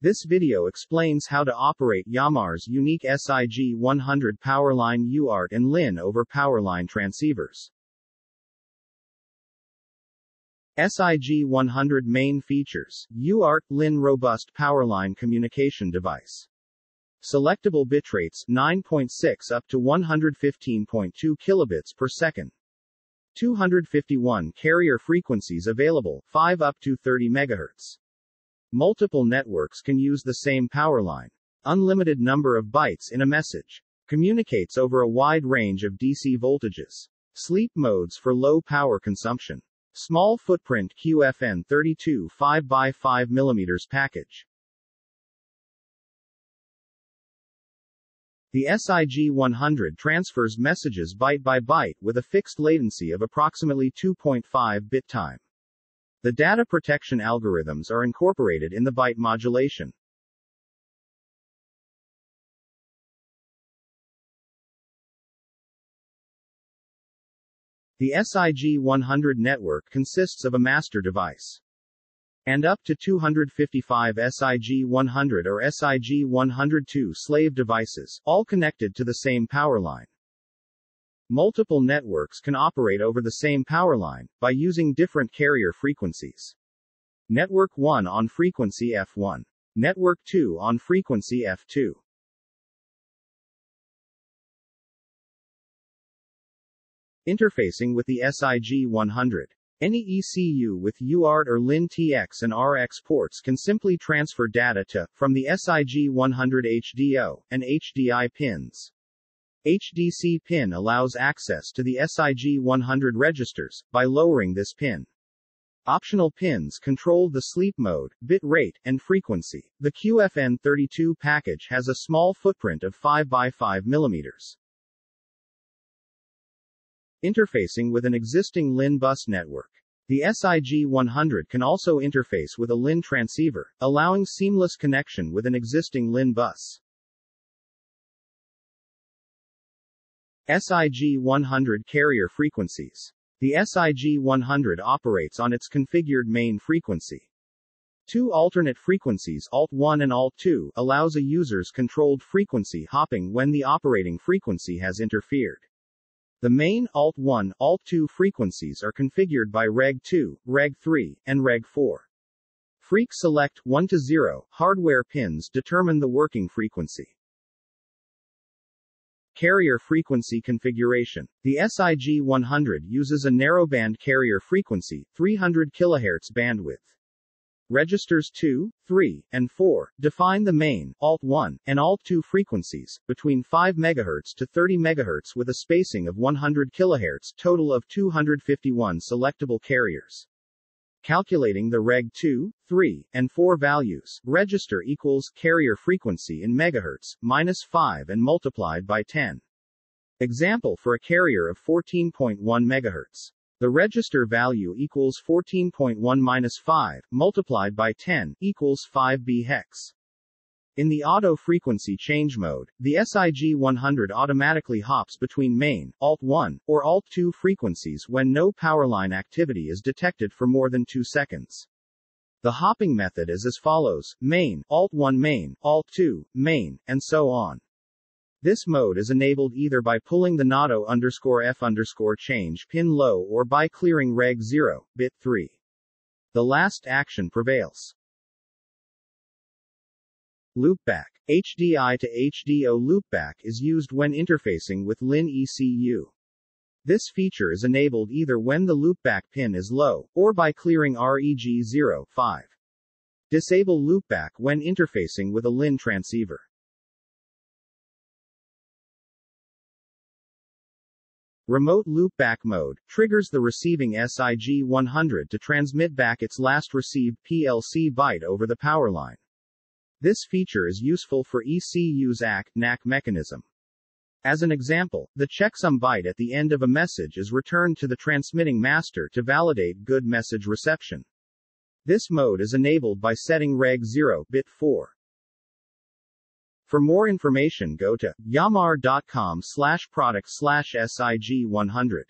This video explains how to operate Yamar's unique SIG-100 Powerline UART and LIN over Powerline transceivers. SIG-100 main features, UART, LIN robust Powerline communication device. Selectable bitrates 9.6 up to 115.2 kilobits per second. 251 carrier frequencies available, 5 up to 30 MHz. Multiple networks can use the same power line. Unlimited number of bytes in a message. Communicates over a wide range of DC voltages. Sleep modes for low power consumption. Small footprint QFN 32 5x5 mm package. The SIG-100 transfers messages byte by byte with a fixed latency of approximately 2.5 bit time. The data protection algorithms are incorporated in the byte modulation. The SIG-100 network consists of a master device and up to 255 SIG-100 or SIG-102 slave devices, all connected to the same power line. Multiple networks can operate over the same power line, by using different carrier frequencies. Network 1 on frequency F1. Network 2 on frequency F2. Interfacing with the SIG-100. Any ECU with UART or LIN-TX and RX ports can simply transfer data to, from the SIG-100 HDO, and HDI pins. HDC pin allows access to the SIG-100 registers, by lowering this pin. Optional pins control the sleep mode, bit rate, and frequency. The QFN32 package has a small footprint of 5 by 5 mm. Interfacing with an existing LIN bus network. The SIG-100 can also interface with a LIN transceiver, allowing seamless connection with an existing LIN bus. SIG-100 carrier frequencies. The SIG-100 operates on its configured main frequency. Two alternate frequencies Alt1 and Alt2 allows a user's controlled frequency hopping when the operating frequency has interfered. The main Alt1, Alt2 frequencies are configured by Reg2, Reg3, and Reg4. Freq select 1 to 0 hardware pins determine the working frequency. Carrier frequency configuration. The SIG-100 uses a narrowband carrier frequency, 300 kHz bandwidth. Registers 2, 3, and 4 define the main, Alt1, and Alt2 frequencies, between 5 MHz to 30 MHz with a spacing of 100 kHz, total of 251 selectable carriers. Calculating the Reg 2, 3, and 4 values, register equals carrier frequency in megahertz, minus 5 and multiplied by 10. Example for a carrier of 14.1 MHz. The register value equals 14.1 minus 5, multiplied by 10, equals 5 B hex. In the auto frequency change mode, the SIG-100 automatically hops between main, Alt-1, or Alt-2 frequencies when no powerline activity is detected for more than 2 seconds. The hopping method is as follows, main, Alt-1 main, Alt-2, main, and so on. This mode is enabled either by pulling the NATO underscore F underscore change pin low or by clearing Reg 0, bit 3. The last action prevails. Loopback. HDI to HDO loopback is used when interfacing with LIN ECU. This feature is enabled either when the loopback pin is low, or by clearing REG05. Disable loopback when interfacing with a LIN transceiver. Remote loopback mode triggers the receiving SIG-100 to transmit back its last received PLC byte over the power line. This feature is useful for ECU's ACK NACK mechanism. As an example, the checksum byte at the end of a message is returned to the transmitting master to validate good message reception. This mode is enabled by setting Reg 0 bit 4. For more information go to yamar.com slash product slash SIG100.